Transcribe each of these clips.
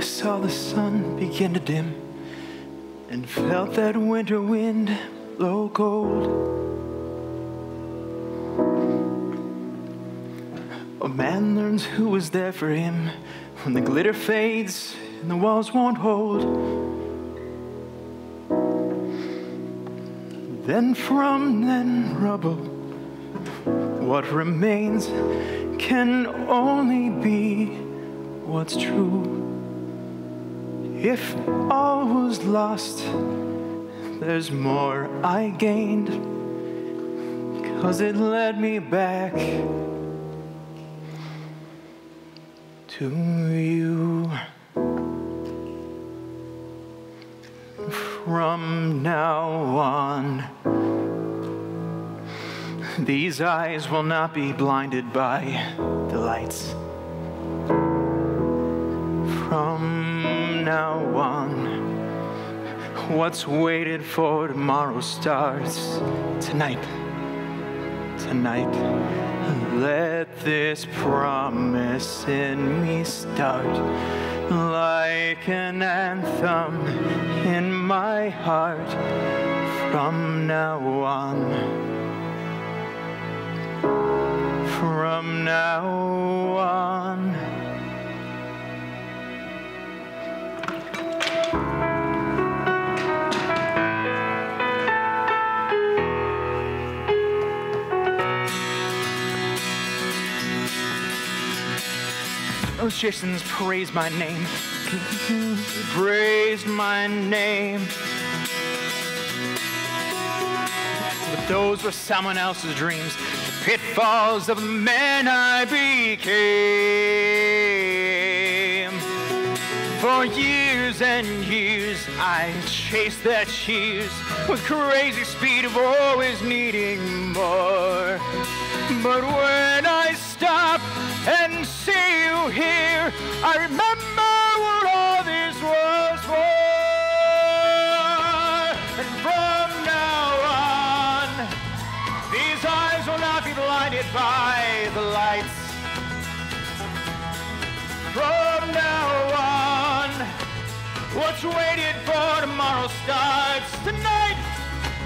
I saw the sun begin to dim and felt that winter wind blow cold. A man learns who was there for him when the glitter fades and the walls won't hold. Then from then rubble, what remains can only be what's true. If all was lost, there's more I gained, cause it led me back to you. From now on, these eyes will not be blinded by the lights. From now on, what's waited for tomorrow starts tonight. Tonight, let this promise in me start like an anthem in my heart. From now on, from now on. Oh, those Jasons praised my name, praise my name. But those were someone else's dreams, the pitfalls of the man I became. For years and years, I chased their cheers with crazy speed of always needing more. But when blinded by the lights. From now on, what's waited for tomorrow starts tonight.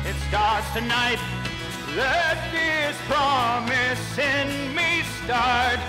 It starts tonight. Let this promise in me start